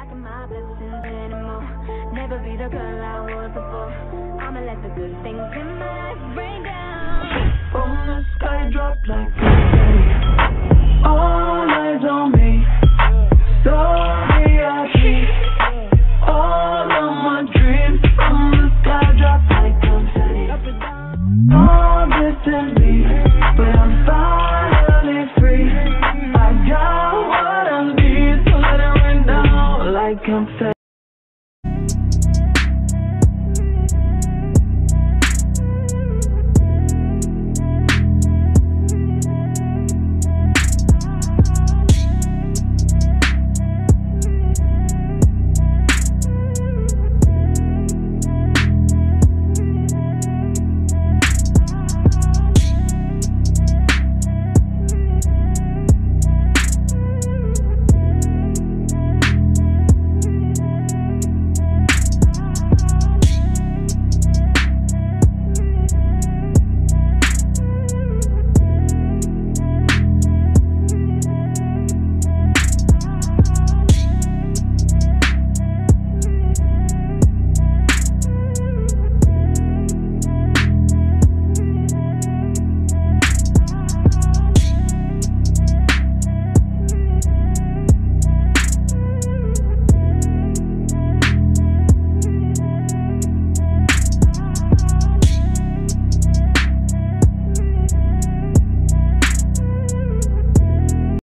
I'm my blessings anymore. Never be the girl I was before. I'ma let the good things in I got